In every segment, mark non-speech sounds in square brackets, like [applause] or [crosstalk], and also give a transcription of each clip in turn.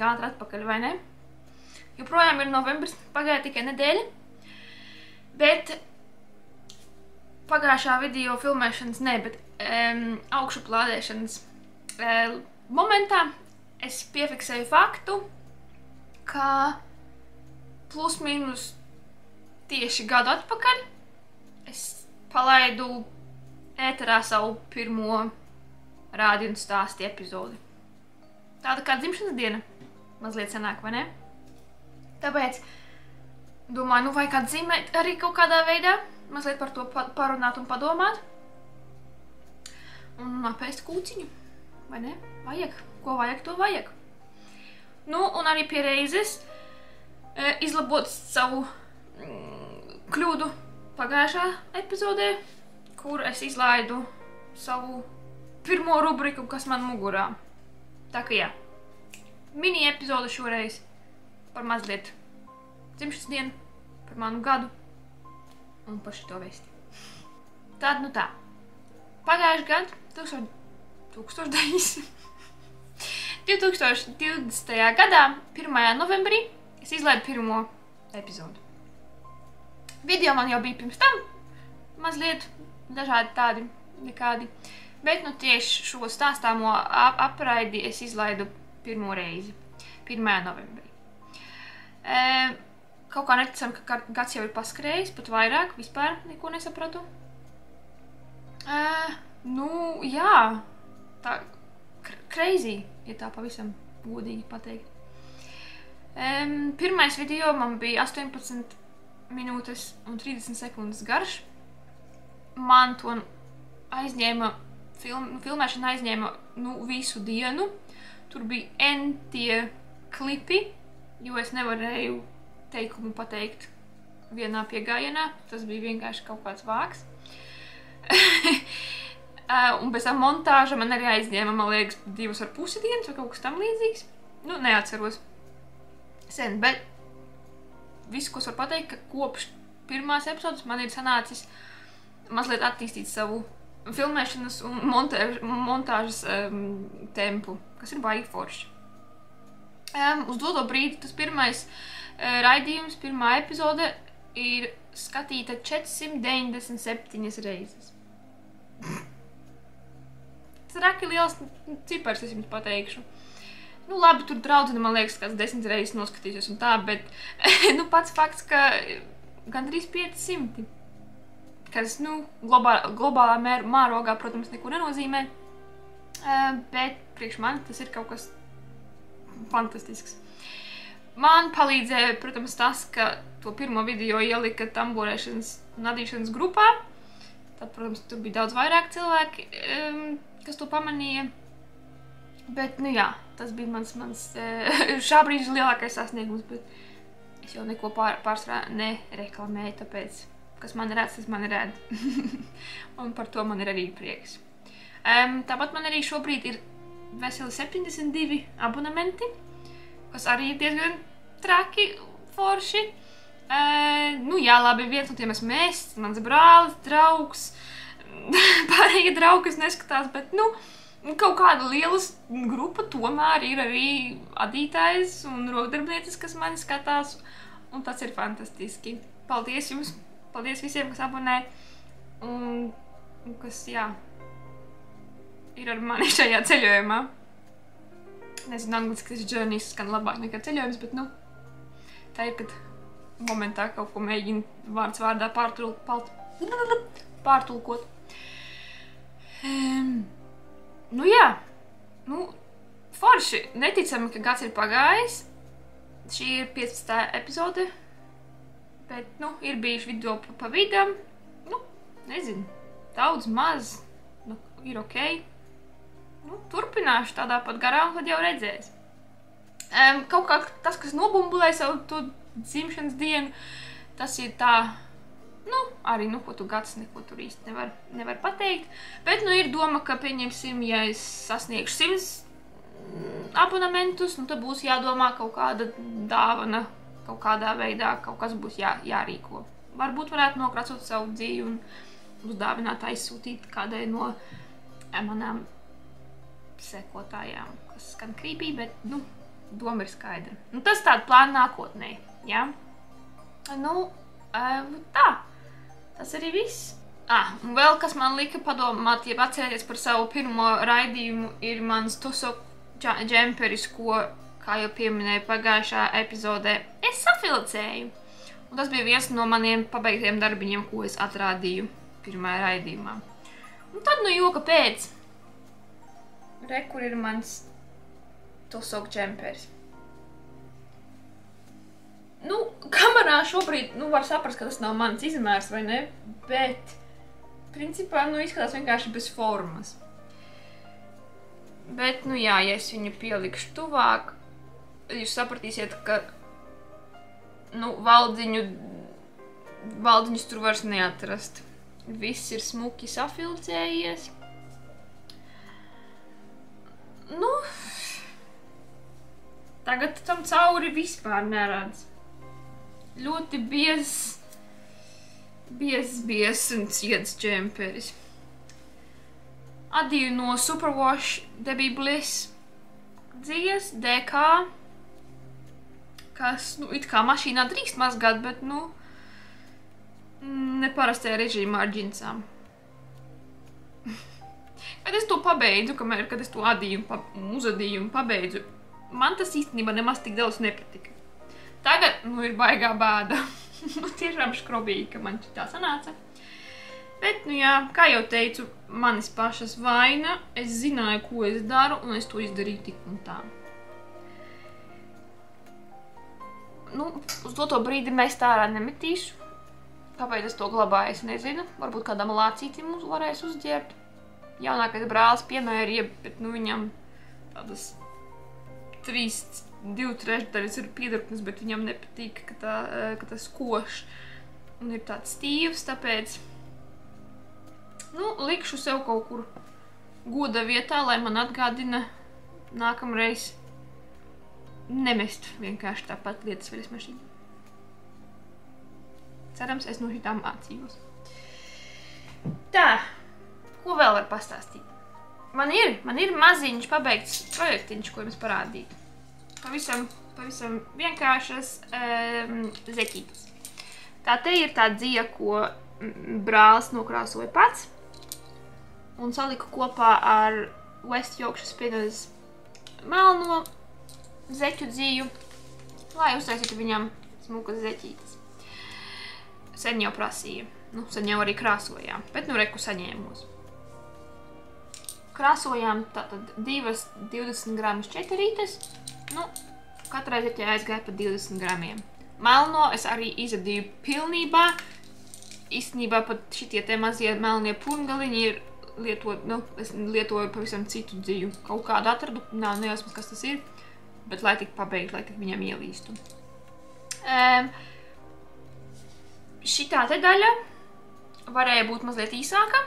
Tik ātri atpakaļ, vai ne? Joprojām ir novembris, pagāja tikai nedēļa. Bet pagājušā video filmēšanas, ne, bet um, augšuplādēšanas um, momentā es piefiksēju faktu, ka plus mīnus tieši gadu atpakaļ es palaidu ēterā savu pirmo rādījumu stāstu epizodi. Tāda kā dzimšanas diena, mazliet senāk, vai ne? Tāpēc domāju, nu vai kā zīmēt arī kaut kādā veidā, mazliet par to pa parunāt un padomāt. Un apēst kūciņu, vai ne? Vajag, ko vajag, to vajag. Nu, un arī pie reizes e, izlabot savu mm, kļūdu pagājušā epizodē, kur es izlaidu savu pirmo rubriku, kas man mugurā. Tā kā jā, mini epizode šoreiz par mazliet dzimšanas dienu, par manu gadu un par šito vēsti. Tāda nu tā. Pagājuši gadu, 1000, 1900, 2020. gadā, 1. novembrī, es izlaidu pirmo epizodu. Video man jau bija pirms tam, mazliet dažādi tādi, nekādi. Bet nu tieši šo stāstāmo ap apraidi es izlaidu pirmo reizi, 1. novembrī. E, kaut kā neticam, ka gads jau ir paskrējis, pat vairāk, vispār neko nesapratu. E, nu, jā, tā crazy, ja tā pavisam godīgi pateikt. Um, pirmais video man bija 18 minūtes un 30 sekundes garš. Man to aizņēma film, filmēšana aizņēma nu, visu dienu. Tur bija N tie klipi, jo es nevarēju teikumu pateikt vienā piegājienā. Tas bija vienkārši kaut kāds vāks. Uh, [laughs] un pēc tam montāža man arī aizņēma, man liekas, divas ar pusi dienas vai kaut kas tam līdzīgs. Nu, neatceros sen, bet visu, ko es varu pateikt, ka kopš pirmās epizodes man ir sanācis mazliet attīstīt savu filmēšanas un montāžas um, tempu, kas ir baigi forši. Um, uz doto brīdi tas pirmais uh, raidījums, pirmā epizode ir skatīta 497 reizes. Tas raki liels cipars, es jums pateikšu. Nu, labi, tur draudzene, man liekas, kāds desmit reizes noskatīsies un tā, bet, [laughs] nu, pats fakts, ka gandrīz 500 kas nu, globā, globālā mēr, mērogā, protams, neko nenozīmē. Uh, bet priekš man tas ir kaut kas fantastisks. Man palīdzēja, protams, tas, ka to pirmo video ielika tamborēšanas un adīšanas grupā. Tad, protams, tur bija daudz vairāk cilvēki, kas to pamanīja. Bet, nu jā, tas bija mans, mans [laughs] šā brīža lielākais sasniegums, bet es jau neko pār, pārsvarā nereklamēju, tāpēc kas man redz, tas man redz. [laughs] un par to man ir arī prieks. Um, tāpat man arī šobrīd ir veseli 72 abonementi, kas arī ir diezgan traki, forši. Uh, nu jā, labi, viens no tiem esmu es, mans brālis, draugs, [laughs] pārējie draugi, kas neskatās, bet, nu, kaut kāda liela grupa tomēr ir arī adītājs un rokdarbnieces, kas mani skatās, un tas ir fantastiski. Paldies jums! Paldies visiem, kas abonē un, un kas, jā, ir ar mani šajā ceļojumā. Nezinu, angliski tas journeys skan labāk nekā ceļojums, bet, nu, tā ir, kad momentā kaut ko mēģina vārds vārdā pārtul, pārt, pārtulkot. Um, nu, jā, nu, forši, neticami, ka gads ir pagājis. Šī ir 15. epizode Bet, nu, ir bijuši video pa, pa vidam. Nu, nezinu. daudz, maz, nu, ir ok. Nu, turpināšu tādā pat garā, un tad jau redzēs. Um, kaut kā tas, kas nobumbulē savu to dzimšanas dienu, tas ir tā, nu, arī, nu, ko tu gads neko tur īsti nevar, nevar pateikt. Bet, nu, ir doma, ka, pieņemsim, ja es sasniegšu simts abonementus, nu, tad būs jādomā kaut kāda dāvana, kaut kādā veidā, kaut kas būs jā, jārīko. Varbūt varētu nokrasot savu dzīvi un uzdāvināt, aizsūtīt kādai no manām sekotājām, kas skan krīpī, bet, nu, doma ir skaidra. Nu, tas tāds plāns nākotnē. Ja? Nu, tā. Tas arī viss. Ah, un vēl kas man lika padomāt, ja atcerēties par savu pirmo raidījumu, ir mans tusok džemperis, ko, kā jau pieminēju pagājušā epizodē, es safilcēju. Un tas bija viens no maniem pabeigtiem darbiņiem, ko es atrādīju pirmajā raidījumā. Un tad, nu, joka pēc, re, kur ir mans tusok džemperis. Nu, kamerā šobrīd nu, var saprast, ka tas nav mans izmērs, vai ne? Bet, principā, nu, izskatās vienkārši bez formas. Bet, nu, jā, ja es viņu pielikšu tuvāk, jūs sapratīsiet, ka, nu, valdiņu, valdiņus tur vairs neatrast. Viss ir smuki safilcējies. Nu, tagad tam cauri vispār neredz ļoti biezs, biezs, biezs un ciets džemperis. Adiju no Superwash Debbie Bliss dzies, DK, kas, nu, it kā mašīnā drīkst mazgāt, bet, nu, neparastajā režīmā ar džinsām. Kad es to pabeidzu, kamēr, kad es to adījumu, pa, uzadījumu pabeidzu, man tas īstenībā nemaz tik daudz nepatika. Tagad nu, ir baigā bāda. [laughs] nu, tiešām skrobīgi, ka man tā sanāca. Bet, nu jā, kā jau teicu, manis pašas vaina. Es zināju, ko es daru, un es to izdarīju tik un tā. Nu, uz to, to brīdi mēs tā ārā nemetīšu. Kāpēc es to glabāju, es nezinu. Varbūt kādam lācītim varēs uzģērbt. Jaunākais brālis piemērīja, bet nu viņam tādas trīs divu trešdaļas ir piedurknes, bet viņam nepatīk, ka, tā, eh, ka tas koš un ir tāds stīvs, tāpēc nu, likšu sev kaut kur goda vietā, lai man atgādina nākamreiz nemest vienkārši tāpat lietas veļas mašīnu. Cerams, es no šitām mācījos. Tā, ko vēl var pastāstīt? Man ir, man ir maziņš pabeigts projektiņš, ko jums parādīt pavisam, pavisam vienkāršas um, zeķītes. Tā te ir tā dzija, ko brālis nokrāsoja pats un saliku kopā ar West Yorkshire Spinners melno zeķu dziju, lai uztaisītu viņam smukas zeķītes. Sen jau prasīja, nu, sen jau arī krāsojām, bet nu reku saņēmos. Krāsojām tātad divas 20 gramus četrītes, Nu, katrai zeķē aizgāja pa 20 gramiem. Melno es arī izadīju pilnībā. Īstenībā pat šitie te mazie melnie pungaliņi ir lietot, nu, es lietoju pavisam citu dzīvu. Kaut kādu atradu, nav nejausmas, kas tas ir, bet lai tik pabeigtu, lai tik viņam ielīstu. Um, šitā te daļa varēja būt mazliet īsāka.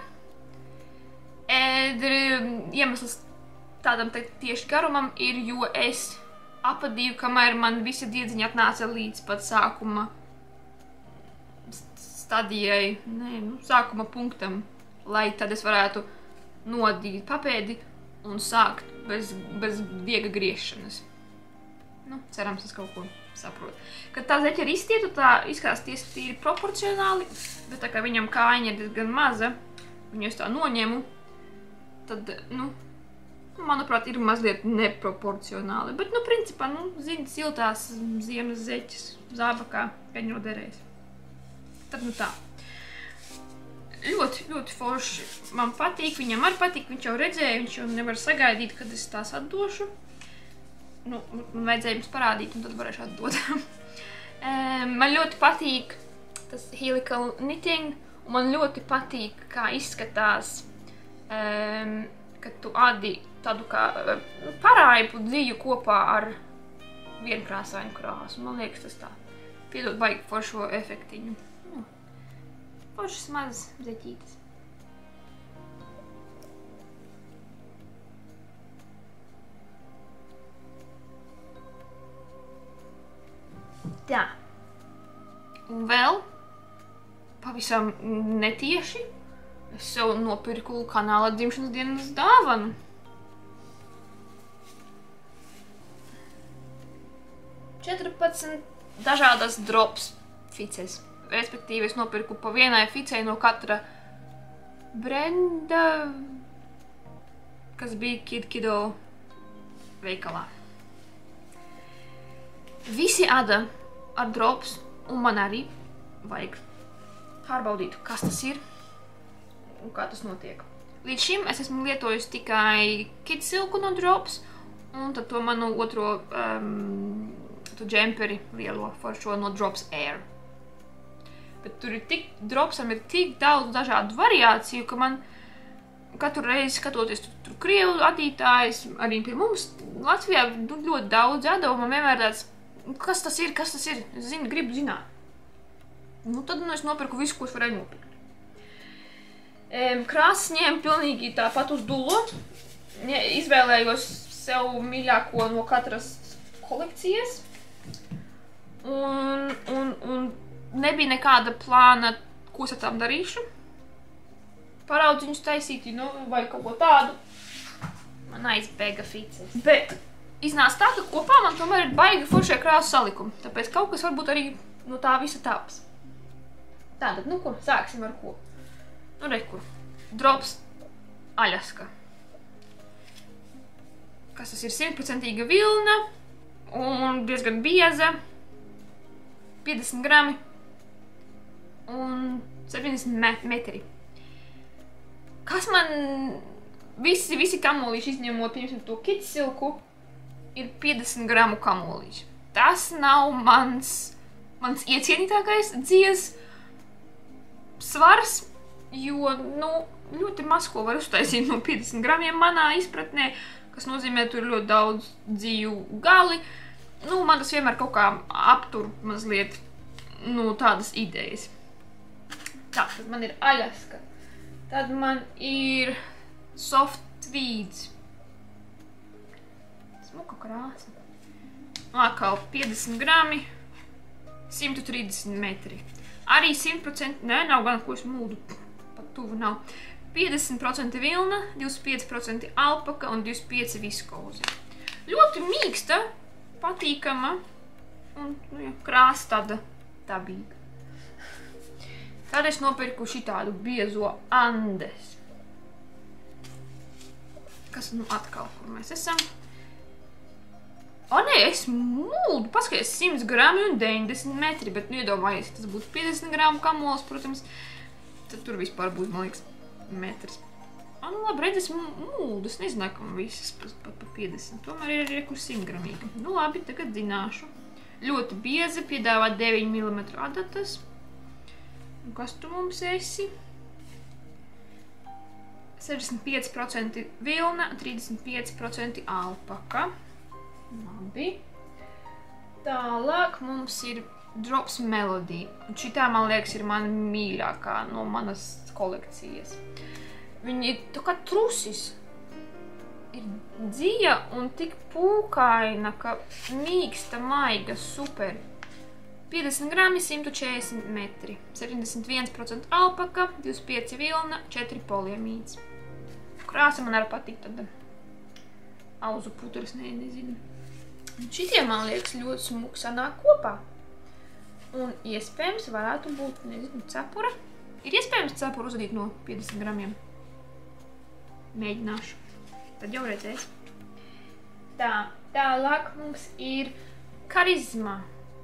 Iemesls tādam tieši garumam ir, jo es apadīju, kamēr man visi diedziņi atnāca līdz pat sākuma stadijai, nē, nu, sākuma punktam, lai tad es varētu nodīt papēdi un sākt bez, bez viega griešanas. Nu, cerams, es kaut ko saprotu. Kad tā zeķa ir izstietu, tā izskatās tiesi tīri proporcionāli, bet tā kā viņam kājiņa ir diezgan maza, viņu es tā noņemu, tad, nu, manuprāt, ir mazliet neproporcionāli. Bet, nu, principā, nu, zini, siltās ziemas zeķes zābakā peņo derēs. Tad, nu tā. Ļoti, ļoti forši. Man patīk, viņam arī patīk, viņš jau redzēja, viņš jau nevar sagaidīt, kad es tās atdošu. Nu, man vajadzēja jums parādīt, un tad varēšu atdot. [laughs] man ļoti patīk tas helical knitting, Un man ļoti patīk, kā izskatās, um, kad tu adi tādu kā uh, paraipu dziju kopā ar vienkrāsainu krāsu. Man liekas, tas tā piedod baigi par šo efektiņu. Nu, Foršas mazas zeķītes. Tā. Un vēl pavisam netieši es sev nopirku kanāla dzimšanas dienas dāvanu. Četrpadsmit dažādas drops fices. Respektīvi, es nopirku pa vienai ficei no katra brenda, kas bija Kid Kido veikalā. Visi āda ar drops, un man arī vajag pārbaudīt, kas tas ir un kā tas notiek. Līdz šim es esmu lietojusi tikai Kid Silku no drops, un tad to manu otro um, to džemperi lielo foršo no Drops Air. Bet tur ir tik, dropsam ir tik daudz dažādu variāciju, ka man katru reizi skatoties tur, tur krievu adītājs, arī pie mums Latvijā nu, ļoti daudz ēdo, man vienmēr tāds, kas tas ir, kas tas ir, zinu, gribu zināt. Nu, tad nu, es nopirku visu, ko es varēju nopirkt. Krāsas ņēmu pilnīgi tāpat uz. Ne, izvēlējos sev mīļāko no katras kolekcijas. Un, un, un nebija nekāda plāna, ko es ar tām darīšu. Paraudziņus taisīt, nu, vai kaut ko tādu. Man aizbēga fices. Bet iznāca tā, ka kopā man tomēr ir baigi foršie krāsu salikumi. Tāpēc kaut kas varbūt arī no tā visa taps. Tātad, nu ko, sāksim ar ko. Nu, re, kur. Drops Aļaska. Kas tas ir? Simtprocentīga vilna un diezgan bieza. 50 grami un 70 me metri. Kas man visi, visi kamolīši izņemot, piemēram, to kitsilku, ir 50 gramu kamolīši. Tas nav mans, mans iecienītākais dzies svars, jo, nu, ļoti maz ko var uztaisīt no 50 gramiem manā izpratnē, kas nozīmē, tur ir ļoti daudz dzīvu gali. Nu, man tas vienmēr kaut kā aptur mazliet, nu, tādas idejas. Tā, tad man ir Aļaska. Tad man ir soft tweeds. Smuka krāsa. Atkal 50 grami, 130 metri. Arī 100%, nē, nav gan ko es mūdu, tuvu nav. 50% vilna, 25% alpaka un 25% viskoze. Ļoti mīksta, patīkama un nu, jā, krāsa tāda dabīga. Tad es nopirku šitādu biezo Andes. Kas nu atkal, kur mēs esam? O, nē, es mūldu, paskaties, 100 grami un 90 metri, bet, nu, iedomājies, tas būtu 50 gramu kamols, protams, tad tur vispār būtu, man liekas, metrs. O, nu, labi, redz, es mūldu, es nezināju, ka man visas pat pa, pa 50, tomēr ir arī kur 100 gramīgi. Nu, labi, tagad zināšu. Ļoti bieza, piedāvā 9 mm adatas. Un kas tu mums esi? 65% vilna, 35% alpaka. Labi. Tālāk mums ir Drops Melody. Šitā, man liekas, ir mana mīļākā no manas kolekcijas. Viņa ir tā kā trusis. Ir dzija un tik pūkaina, ka mīksta, maiga, super. 50 grami, 140 metri. 71% alpaka, 25 vilna, 4 poliamīds. Krāsa man arī patīk tad auzu putras, ne, nezinu. Šitie, man liekas, ļoti smuki sanāk kopā. Un iespējams varētu būt, nezinu, cepura. Ir iespējams cepuru uzadīt no 50 gramiem. Mēģināšu. Tad jau redzēs. Tā, tālāk mums ir karizma.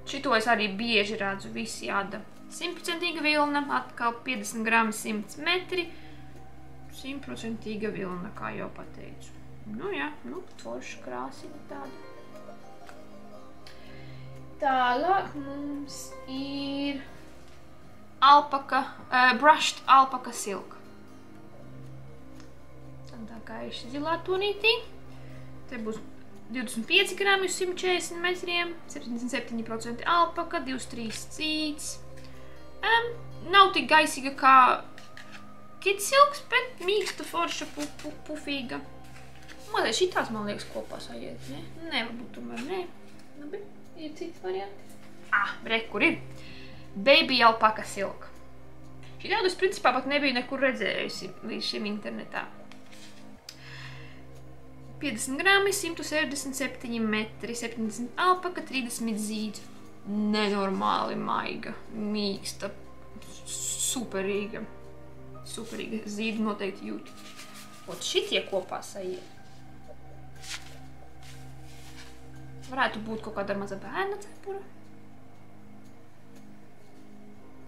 Šito es arī bieži redzu, visi jādara. 100% vilna, atkal 50 gramu 100 metri. 100% vilna, kā jau pateicu. Nu jā, nu, forša krāsina tāda. Tālāk mums ir alpaka, uh, brushed alpaka silk. Tādā kā ir zilā tonītī. Te būs 25 gramu uz 140 metriem, 77% alpaka, 23 cīts. Um, nav tik gaisīga kā kitsilks, bet mīksta, forša, pu, pu, pufīga. Mazliet šitās, man liekas, kopā sajiet, ne? Nē, varbūt tomēr nē. Labi, ir cits variants. Ah, re, kur ir? Baby alpaka silk. Šī tādu es principā pat nebiju nekur redzējusi līdz šim internetā. 50 grami, 167 metri, 70 alpaka, 30 zīdz. Nenormāli maiga, mīksta, superīga. Superīga zīda noteikti jūt. Ot šitie kopā sajiet. Varētu būt kaut kāda maza bērna cepura.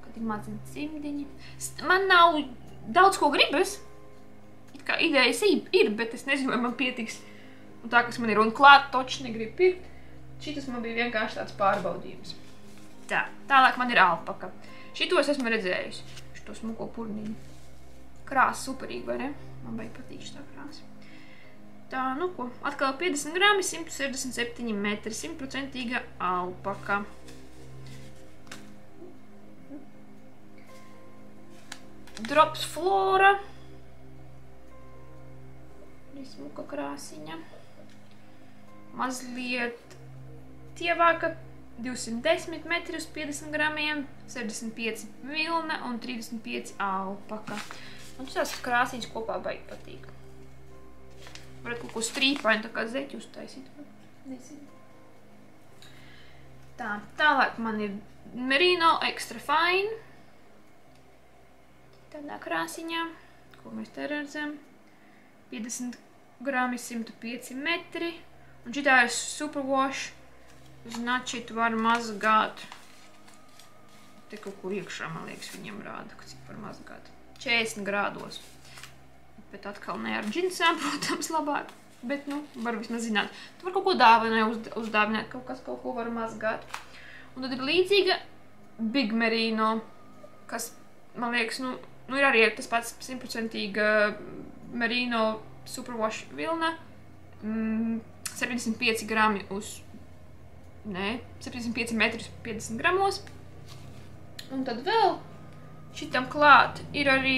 Kad ir mazi cimdiņi. Man nav daudz ko gribas. It kā idejas ir, bet es nezinu, vai man pietiks. Un tā, kas man ir un klāt, toči negribu pirkt. Šitas man bija vienkārši tāds pārbaudījums. Tā, tālāk man ir alpaka. Šito es esmu redzējusi. Šito smuko purniņu. Krāsa superīga, vai ne? Man baigi patīk šitā krāsa. Tā, nu ko, atkal 50 grami, 167 metri, 100% alpaka. Drops flora. Smuka krāsiņa. Mazliet tievāka, 210 metri uz 50 gramiem, 65 vilna un 35 alpaka. Un šīs krāsiņas kopā baigi patīk. Varētu kaut ko strīpaini, nu tā kā zeķi uztaisīt. Nezinu. Tā, tālāk man ir Merino Extra Fine. Tādā krāsiņā, ko mēs te redzam. 50 grami 105 metri. Un šitā ir superwash. Značit var mazgāt. Te kaut kur iekšā, man liekas, viņam rāda, cik var mazgāt. 40 grādos. Bet atkal ne ar džinsām, [laughs] protams, labāk. Bet, nu, var vismaz zināt. Tu var kaut ko dāvināt, uz, uzdāvināt, kaut kas kaut ko var mazgāt. Un tad ir līdzīga Big Merino, kas, man liekas, nu, nu ir arī tas pats simtprocentīga Merino Superwash vilna. Mm, 75 grami uz, nē, 75 metrus 50 gramos. Un tad vēl šitam klāt ir arī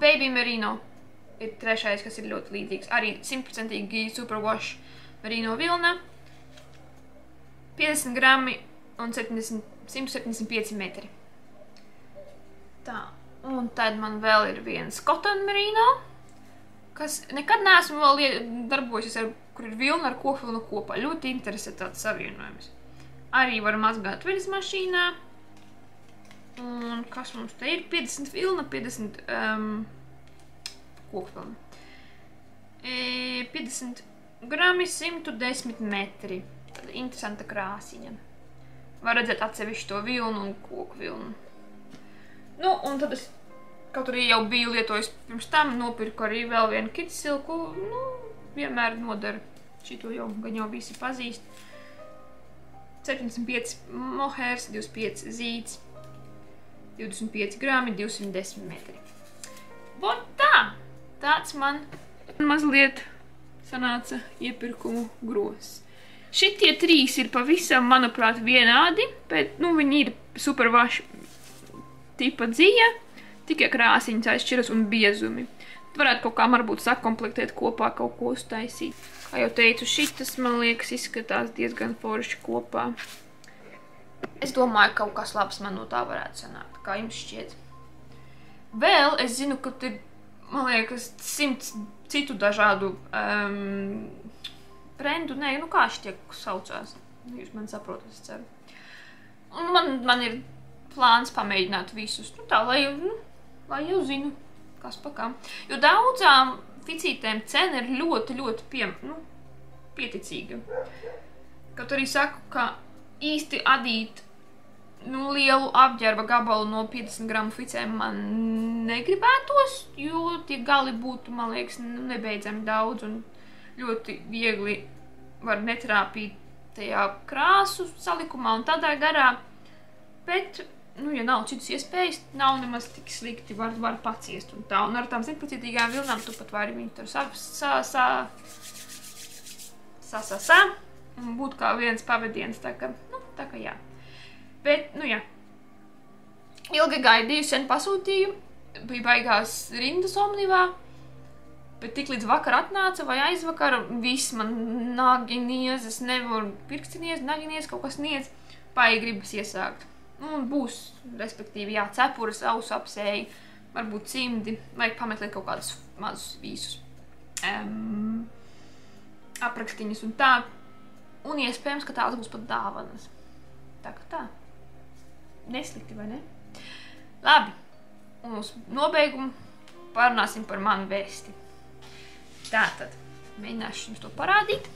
Baby Merino ir trešais, kas ir ļoti līdzīgs. Arī simtprocentīgi Superwash Merino vilna. 50 grami un 70, 175 metri. Tā, un tad man vēl ir viens Cotton Merino, kas nekad neesmu vēl darbojusies ar, kur ir vilna ar kokvilnu kopā. Ļoti interesē tāds savienojums. Arī var mazgāt viļas mašīnā. Un kas mums te ir? 50 vilna, 50 um, kokvilna. E, 50 grami, 110 metri. Tāda interesanta krāsiņa. Var redzēt atsevišķu to vilnu un koku vilnu. Nu, un tad es kaut arī jau biju lietojis pirms tam, nopirku arī vēl vienu kitsilku. Nu, vienmēr nodara. Šito jau gan jau visi pazīst. 75 mohērs, 25 zīds, 25 grami, 210 metri. Vot tā! Tāds man mazliet sanāca iepirkumu gros. Šitie trīs ir pavisam, manuprāt, vienādi, bet, nu, viņi ir supervaši tipa dzīja, tikai krāsiņas aizšķiras un biezumi. Varētu kaut kā varbūt sakomplektēt kopā kaut ko uztaisīt. Kā jau teicu, šitas, man liekas, izskatās diezgan forši kopā. Es domāju, ka kaut kas labs man no tā varētu sanākt. Kā jums šķiet? Vēl es zinu, ka tur, man liekas, simts citu dažādu um, brendu, nē, nu kā šitie saucās. Jūs man saprotat, es ceru. Un man, man ir plāns pamēģināt visus, nu tā, lai, nu, lai jau zinu, kas pa kam. Jo daudzām ficītēm cena ir ļoti, ļoti pie, nu, pieticīga. Kaut arī saku, ka īsti adīt nu, lielu apģērba gabalu no 50 gramu ficēm man negribētos, jo tie gali būtu, man liekas, nu, nebeidzami daudz un ļoti viegli var netrāpīt tajā krāsu salikumā un tādā garā. Bet, nu, ja nav citas iespējas, nav nemaz tik slikti, var, var paciest un tā. Un ar tām simtprocentīgām vilnām tu pat vari viņu tur sa, sa, sa, sa, sa, sa, un būt kā viens pavadiens, tā ka, nu, tā ka jā. Bet, nu jā, ilgi gaidīju, sen pasūtīju, bija baigās rindas omnivā, bet tik līdz vakar atnāca vai aizvakar, viss man nagi niezes, nevaru pirkstinies, nagi niez, kaut kas niedz, pai gribas iesākt. Nu, un būs, respektīvi, jā, cepures, ausu apsēji, varbūt cimdi, vajag pameklēt kaut kādus mazus vīsus. Um, aprakstiņus un tā. Un iespējams, ka tās būs pat dāvanas. Tā kā tā. Neslikti, vai ne? Labi. Un uz nobeigumu parunāsim par manu vēsti. Tātad, mēģināšu jums to parādīt.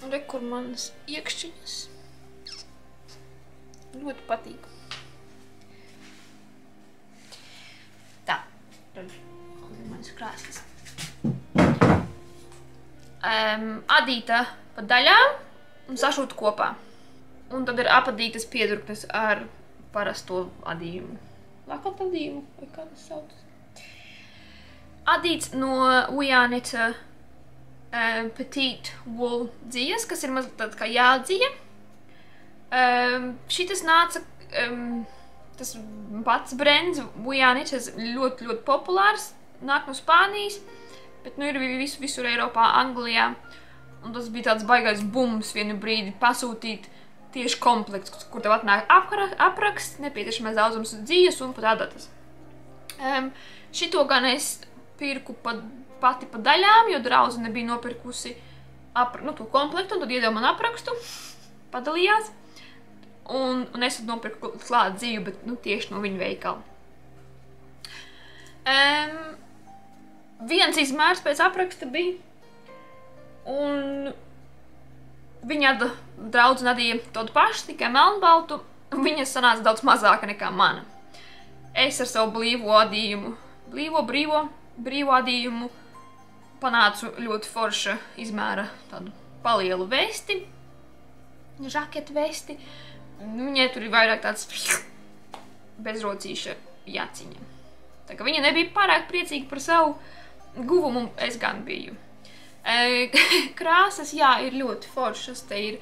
Un re, kur manas iekšķiņas. Ļoti patīk. Tā, tad manas krāsas. Um, adīta pa daļām un sašūt kopā. Un tad ir apadītas piedurknes ar parasto adījumu. Lakot adījumu, vai kā tas saucas? Adīts no Ujānica um, Petite Wool dzijas, kas ir mazliet tāda kā jādzija. Um, šitas nāca, um, tas pats brands, Vujāničs, ļoti, ļoti populārs, nāk no Spānijas, bet nu ir visu, visur Eiropā, Anglijā. Un tas bija tāds baigais bums vienu brīdi pasūtīt tieši komplekts, kur tev atnāk apra, apraksts, nepieciešamais daudzums dzīves un pat adatas. Um, šito gan es pirku pa, pati pa daļām, jo draudzene bija nopirkusi apra, nu, to komplektu, un tad iedeva man aprakstu, padalījās. Un, un es nopirku klāt dzīvi, bet nu, tieši no viņa veikala. Um, viens izmērs pēc apraksta bija, un viņa draudz nadīja tādu pašu, tikai melnbaltu, un viņa sanāca daudz mazāka nekā mana. Es ar savu blīvo adījumu, blīvo, brīvo, brīvo adījumu panācu ļoti forša izmēra tādu palielu vesti, žaketu vesti, Viņai tur ir vairāk tāds [laughs] bezrocīša jāciņa. Tā kā viņa nebija pārāk priecīga par savu guvumu, es gan biju. E, [laughs] krāsas, jā, ir ļoti foršas. Te ir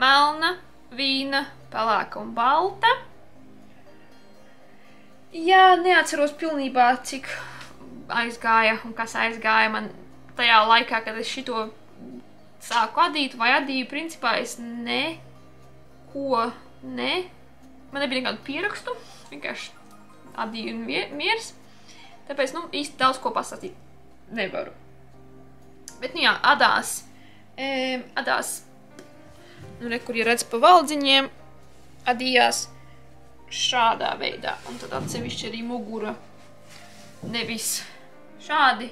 melna, vīna, pelēka un balta. Jā, neatceros pilnībā, cik aizgāja un kas aizgāja man tajā laikā, kad es šito sāku adīt vai adīju. Principā es neko Nē, man nebija nekādu pierakstu, vienkārši adīju un miers. Tāpēc, nu, īsti daudz ko pastāstīt nevaru. Bet, nu jā, adās, e, adās, nu, re, kur ir redz pa valdziņiem, adījās šādā veidā. Un tad atsevišķi arī mugura nevis šādi,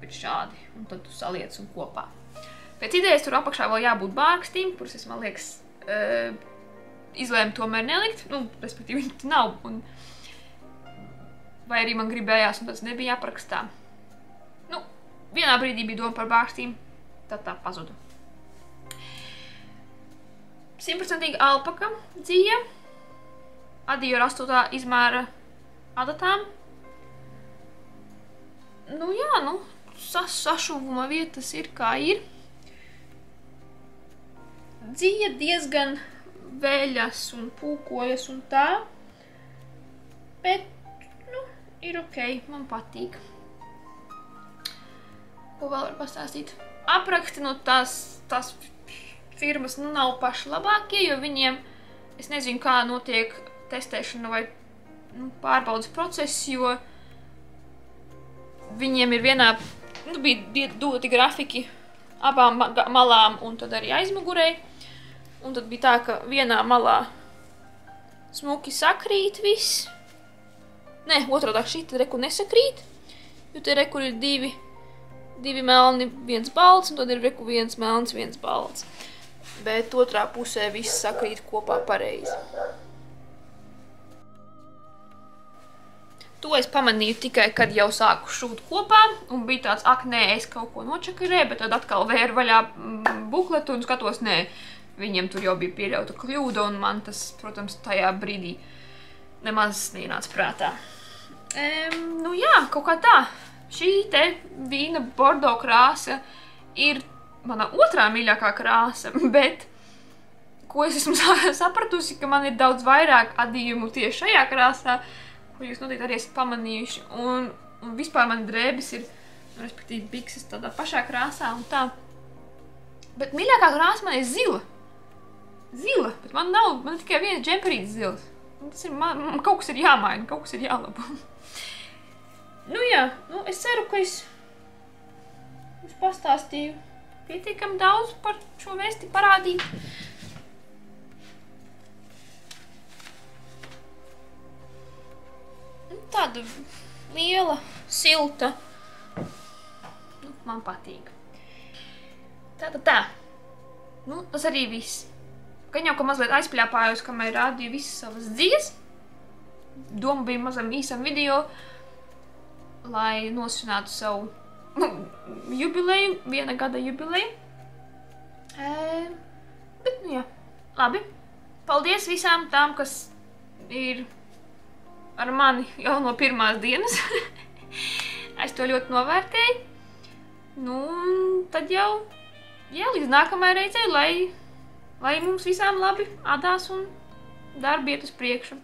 bet šādi. Un tad tu saliec un kopā. Pēc idejas tur apakšā vēl jābūt bārkstīm, kuras es, man liekas, uh, izlēmu tomēr nelikt, nu, respektīvi viņi nav, un vai arī man gribējās, un tas nebija jāaprakstā. Nu, vienā brīdī bija doma par bārstīm, tad tā pazuda. Simtprocentīgi alpaka dzīja, ar astotā izmēra adatām. Nu jā, nu, sas, sašuvuma vietas ir kā ir. Dzīja diezgan veļas un pūkojas un tā. Bet, nu, ir ok, man patīk. Ko vēl var pastāstīt? Apraksti no tās, tās firmas nu, nav paši labākie, jo viņiem, es nezinu, kā notiek testēšana vai nu, pārbaudas process, jo viņiem ir vienā, nu, bija doti grafiki abām malām un tad arī aizmugurēji. Un tad bija tā, ka vienā malā smuki sakrīt viss. Nē, otrādi šī te reku nesakrīt, jo te reku ir divi, divi melni, viens balts, un tad ir reku viens melns, viens balts. Bet otrā pusē viss sakrīt kopā pareizi. To es pamanīju tikai, kad jau sāku šūt kopā, un bija tāds, ak, nē, es kaut ko nočakarēju, bet tad atkal vēru vaļā mm, bukletu un skatos, nē, viņiem tur jau bija pieļauta kļūda, un man tas, protams, tajā brīdī nemaz nenāca prātā. Um, nu jā, kaut kā tā. Šī te vīna bordo krāsa ir mana otrā mīļākā krāsa, [laughs] bet ko es esmu [laughs] sapratusi, ka man ir daudz vairāk adījumu tieši šajā krāsā, ko jūs noteikti arī esat pamanījuši. Un, un vispār man drēbes ir, nu, respektīvi, bikses tādā pašā krāsā un tā. Bet mīļākā krāsa man ir zila. Zila, bet man nav, man ir tikai viens džemperīts zils. Tas ir, man, man kaut kas ir jāmaina, kaut kas ir jālabo. [laughs] nu jā, nu es ceru, ka es jums pastāstīju pietiekami daudz par šo vēsti parādīt. Nu, Tāda liela, silta. Nu, man patīk. Tātad tā. Nu, tas arī viss. Gan jau, ka mazliet aizpļāpājos, kamēr rādīju visas savas dzīves. Doma bija mazam īsam video, lai nosvinātu savu nu, jubileju, viena gada jubileju. E, bet, nu jā, labi. Paldies visām tām, kas ir ar mani jau no pirmās dienas. [laughs] es to ļoti novērtēju. Nu, tad jau, jā, līdz nākamajai reizei, lai, lai mums visām labi atdās un darbi iet uz priekšu.